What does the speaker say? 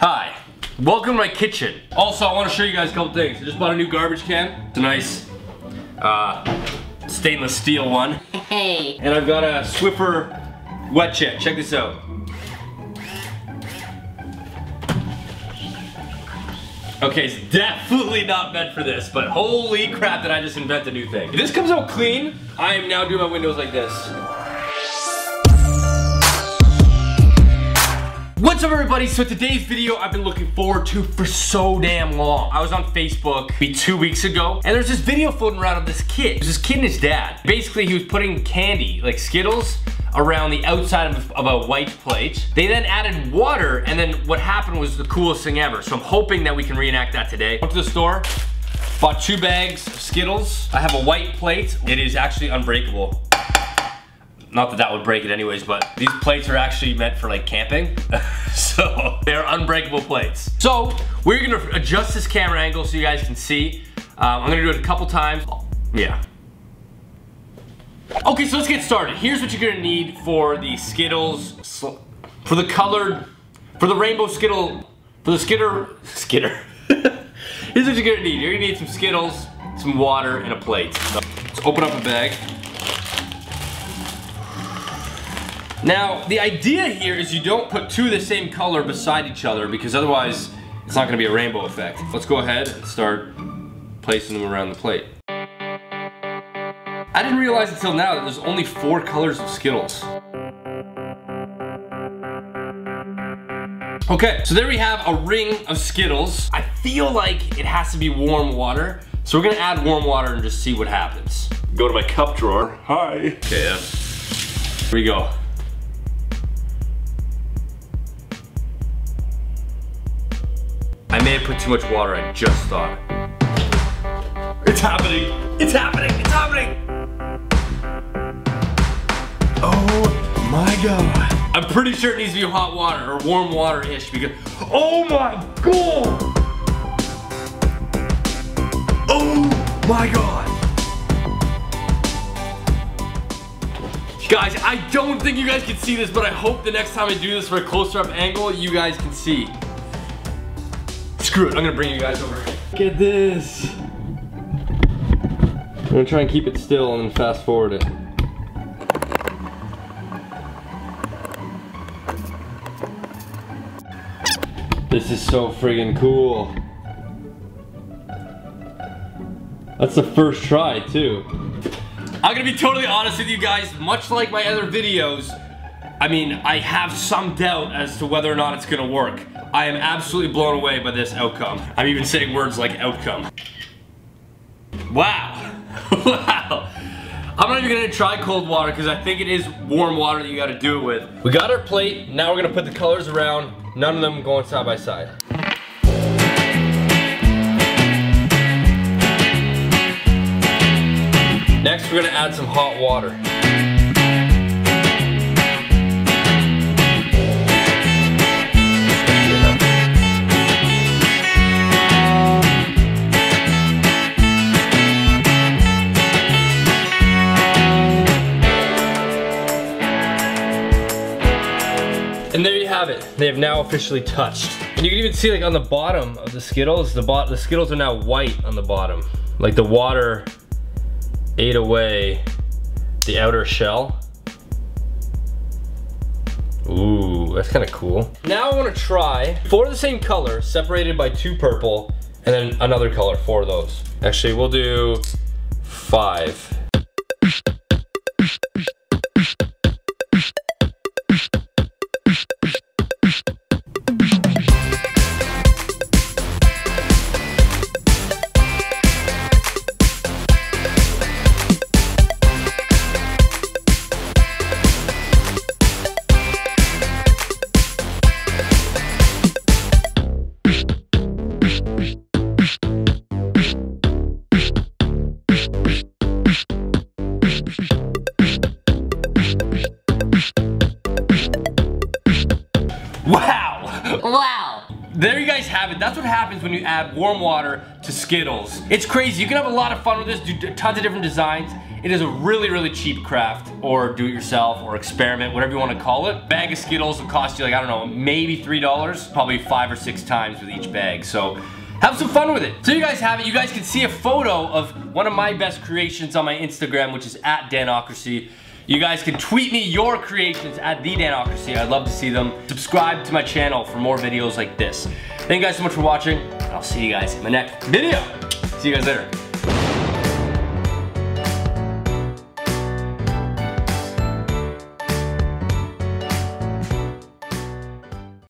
Hi, welcome to my kitchen. Also, I want to show you guys a couple things. I just bought a new garbage can. It's a nice uh, stainless steel one. Hey. And I've got a Swiffer WetJet. Check this out. Okay, it's definitely not meant for this, but holy crap did I just invent a new thing. If this comes out clean, I am now doing my windows like this. What's up everybody? So today's video I've been looking forward to for so damn long. I was on Facebook maybe two weeks ago and there's this video floating around of this kid. There's this kid and his dad. Basically he was putting candy, like Skittles, around the outside of, of a white plate. They then added water and then what happened was the coolest thing ever. So I'm hoping that we can reenact that today. Went to the store, bought two bags of Skittles. I have a white plate. It is actually unbreakable. Not that that would break it anyways, but these plates are actually meant for like camping. so they're unbreakable plates. So we're gonna adjust this camera angle so you guys can see. Um, I'm gonna do it a couple times. Yeah. Okay, so let's get started. Here's what you're gonna need for the Skittles, for the colored, for the rainbow Skittle, for the Skitter, Skitter. Here's what you're gonna need. You're gonna need some Skittles, some water, and a plate. So let's open up a bag. Now, the idea here is you don't put two of the same color beside each other because otherwise it's not gonna be a rainbow effect. Let's go ahead and start placing them around the plate. I didn't realize until now that there's only four colors of Skittles. Okay, so there we have a ring of Skittles. I feel like it has to be warm water. So we're gonna add warm water and just see what happens. Go to my cup drawer. Hi. Okay, yeah. Here we go. May have put too much water, I just thought. It's happening! It's happening! It's happening! Oh my god. I'm pretty sure it needs to be hot water or warm water-ish because, oh my god! Oh my god! Guys, I don't think you guys can see this, but I hope the next time I do this for a closer up angle, you guys can see. Screw it, I'm gonna bring you guys over. Look at this. I'm gonna try and keep it still and then fast forward it. This is so friggin' cool. That's the first try too. I'm gonna be totally honest with you guys, much like my other videos, I mean, I have some doubt as to whether or not it's gonna work. I am absolutely blown away by this outcome. I'm even saying words like outcome. Wow. wow. I'm not even gonna try cold water because I think it is warm water that you gotta do it with. We got our plate, now we're gonna put the colors around, none of them going side by side. Next, we're gonna add some hot water. Have it. They have now officially touched. And you can even see like on the bottom of the Skittles, the, bot the Skittles are now white on the bottom. Like the water ate away the outer shell. Ooh, that's kind of cool. Now I want to try four of the same color, separated by two purple, and then another color, four of those. Actually, we'll do five. There you guys have it. That's what happens when you add warm water to Skittles. It's crazy. You can have a lot of fun with this, do tons of different designs, It is a really, really cheap craft or do it yourself or experiment, whatever you want to call it. Bag of Skittles will cost you like, I don't know, maybe $3, probably five or six times with each bag. So have some fun with it. So you guys have it. You guys can see a photo of one of my best creations on my Instagram, which is at Danocracy. You guys can tweet me your creations at the Danocracy. I'd love to see them. Subscribe to my channel for more videos like this. Thank you guys so much for watching, I'll see you guys in my next video. See you guys later.